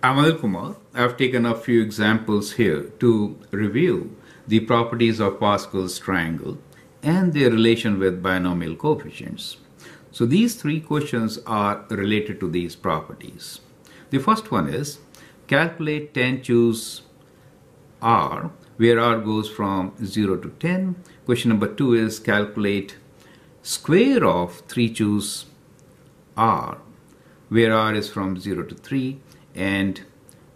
I'm Anil Kumar. I've taken a few examples here to review the properties of Pascal's triangle and their relation with binomial coefficients. So these three questions are related to these properties. The first one is calculate 10 choose R where R goes from 0 to 10. Question number 2 is calculate square of 3 choose R where R is from 0 to 3 and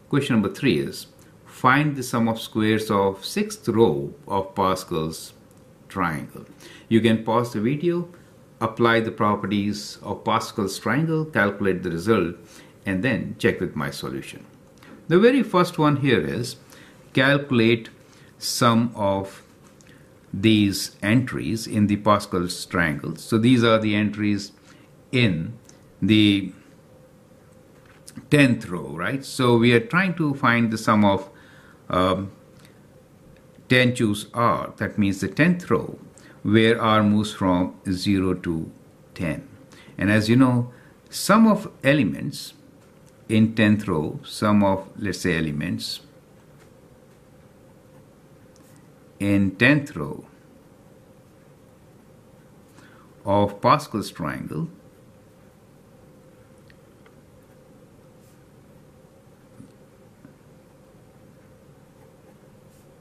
question number 3 is find the sum of squares of sixth row of Pascal's triangle. You can pause the video, apply the properties of Pascal's triangle, calculate the result and then check with my solution. The very first one here is calculate sum of these entries in the Pascal's triangle. So these are the entries in the 10th row, right? So we are trying to find the sum of um, 10 choose R, that means the 10th row, where R moves from 0 to 10. And as you know, sum of elements in 10th row, sum of, let's say, elements in 10th row of Pascal's triangle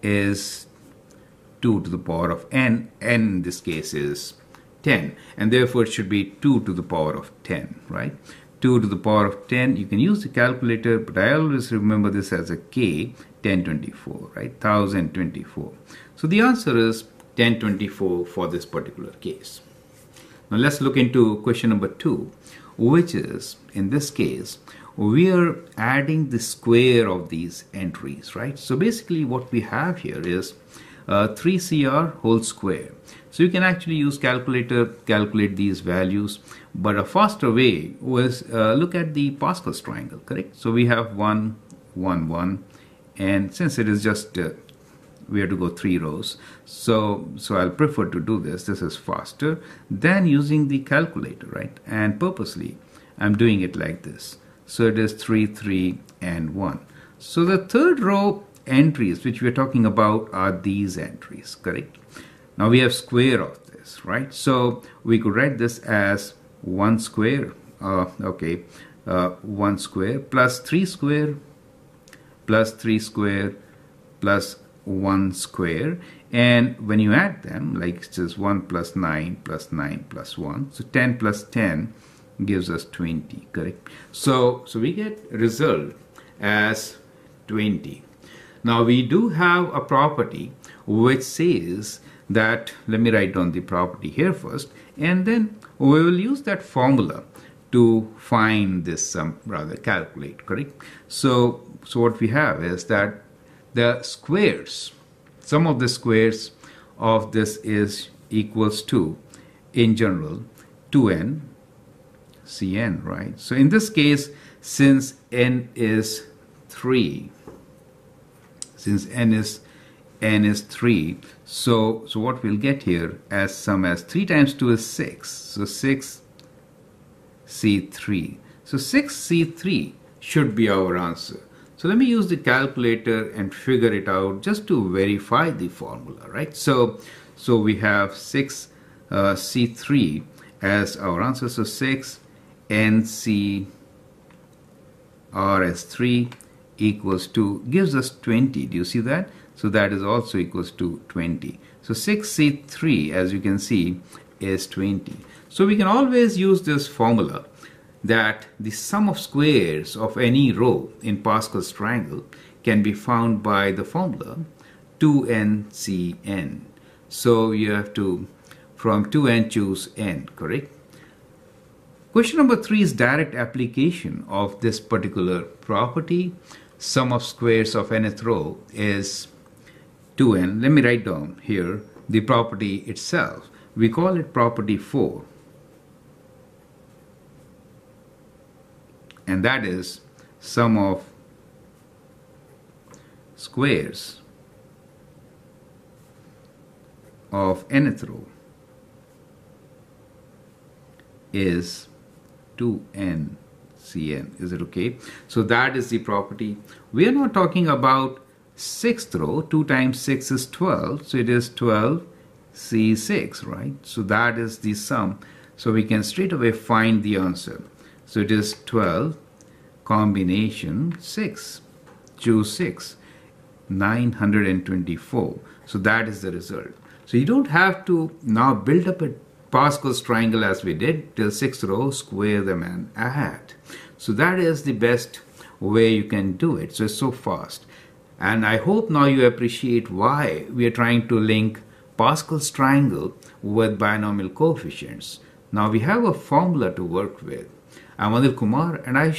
is 2 to the power of n, n in this case is 10, and therefore it should be 2 to the power of 10, right? 2 to the power of 10, you can use the calculator, but I always remember this as a k, 1024, right? 1024. So the answer is 1024 for this particular case. Now let's look into question number 2, which is, in this case, we are adding the square of these entries, right? So basically what we have here is uh, 3CR whole square. So you can actually use calculator, calculate these values, but a faster way was uh, look at the Pascal's triangle, correct? So we have 1, 1, 1, and since it is just uh, we have to go three rows so so I'll prefer to do this this is faster than using the calculator right and purposely I'm doing it like this so it is 3, 3, and 1. So the third row entries which we are talking about are these entries, correct? Now we have square of this, right? So we could write this as 1 square, uh, okay, uh, 1 square plus 3 square plus 3 square plus 1 square and when you add them like it's just 1 plus 9 plus 9 plus 1 so 10 plus 10 gives us 20 correct? So so we get result as 20 now we do have a property which says that let me write down the property here first and then we will use that formula to find this sum rather calculate correct? So so what we have is that the squares sum of the squares of this is equals to in general 2n Cn, right? So in this case, since n is 3, since n is n is 3, so, so what we'll get here as sum as 3 times 2 is 6, so 6 C3. So 6C3 should be our answer. So let me use the calculator and figure it out just to verify the formula, right? So, so we have 6 uh, C3 as our answer. So 6 NC RS3 equals to gives us 20 do you see that? So that is also equals to 20 so 6C3 as you can see is 20 so we can always use this formula that the sum of squares of any row in Pascal's triangle can be found by the formula 2ncn so you have to from 2n choose n correct Question number three is direct application of this particular property. Sum of squares of nth row is 2n. Let me write down here the property itself. We call it property 4. And that is sum of squares of nth row is 2n Cn. Is it okay? So that is the property. We are not talking about sixth row. 2 times 6 is 12. So it is 12 C6, right? So that is the sum. So we can straight away find the answer. So it is 12 combination 6. Choose 6. 924. So that is the result. So you don't have to now build up a Pascal's triangle as we did till sixth row, square them and add. So that is the best way you can do it. So it's so fast. And I hope now you appreciate why we are trying to link Pascal's triangle with binomial coefficients. Now we have a formula to work with. I'm Anil Kumar and i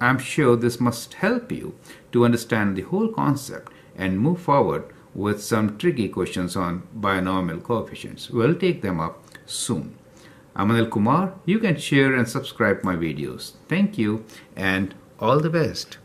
I am sure this must help you to understand the whole concept and move forward with some tricky questions on binomial coefficients. We'll take them up soon. I'm Anil Kumar. You can share and subscribe my videos. Thank you and all the best.